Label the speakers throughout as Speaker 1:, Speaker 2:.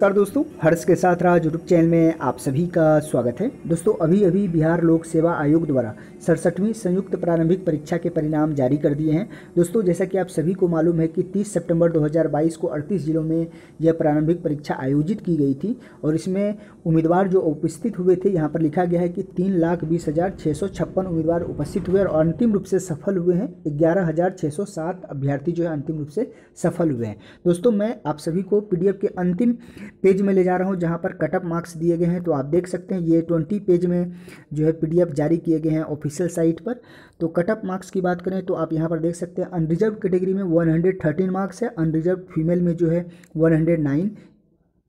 Speaker 1: नमस्कार दोस्तों, हर्ष के साथ राज यूट्यूब चैनल में आप सभी का स्वागत है। दोस्तों अभी अभी बिहार लोक सेवा आयोग द्वारा सड़सठवीं संयुक्त प्रारंभिक परीक्षा के परिणाम जारी कर दिए हैं। दोस्तों, जैसा कि आप सभी को मालूम है कि 30 सितंबर 2022 को 38 जिलों में यह प्रारंभिक परीक्षा आयोजित की गई थी और इसमें उम्मीदवार जो उपस्थित हुए थे, यहाँ पर लिखा गया है कि तीन लाख बीस हज़ार छः सौ छप्पन उम्मीदवार उपस्थित हुए और अंतिम रूप से सफल हुए हैं। ग्यारह हज़ार छः सौ सात अभ्यर्थी जो है, अंतिम रूप से सफल हुए हैं। दोस्तों, मैं आप सभी को पीडीएफ के अंतिम पेज में ले जा रहा हूँ, जहाँ पर कटअप मार्क्स दिए गए हैं। तो आप देख सकते हैं, ये ट्वेंटी पेज में जो है पीडीएफ जारी किए गए हैं ऑफिशियल साइट पर। तो कटअप मार्क्स की बात करें तो आप यहाँ पर देख सकते हैं, अनरिजर्व कैटेगरी में 113 मार्क्स है, अनरिजर्व फीमेल में जो है 109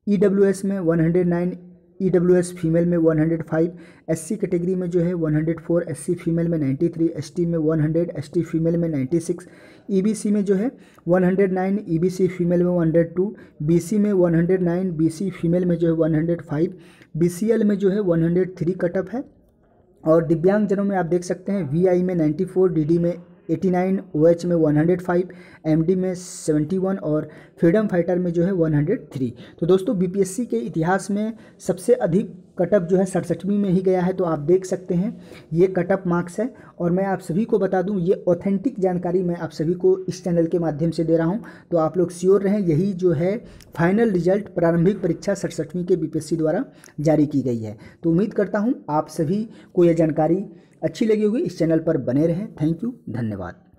Speaker 1: ईडब्ल्यूएस में 109 ई डब्ल्यू एस फीमेल में 105 एससी कैटेगरी में जो है 104 एससी फीमेल में 93 एसटी में 100 एसटी फीमेल में 96 ईबीसी में जो है 109 ईबीसी फीमेल में 102 बीसी में 109 बीसी फीमेल में जो है 105 बीसीएल में जो है 103 कटअप है। और दिव्यांगजनों में आप देख सकते हैं वीआई में 94 डीडी में 89 एच में one hundred five M D में 71 और फ्रीडम फाइटर में जो है 103 तो दोस्तों बी पी एस सी के इतिहास में सबसे अधिक कटअप जो है सड़सठवीं में ही गया है तो आप देख सकते हैं, ये कटअप मार्क्स है। और मैं आप सभी को बता दूँ, ये ऑथेंटिक जानकारी मैं आप सभी को इस चैनल के माध्यम से दे रहा हूँ। तो आप लोग श्योर रहें, यही जो है फाइनल रिज़ल्ट प्रारंभिक परीक्षा सड़सठवीं के बीपीएससी द्वारा जारी की गई है। तो उम्मीद करता हूँ, आप सभी को यह जानकारी अच्छी लगी होगी। इस चैनल पर बने रहें। थैंक यू, धन्यवाद।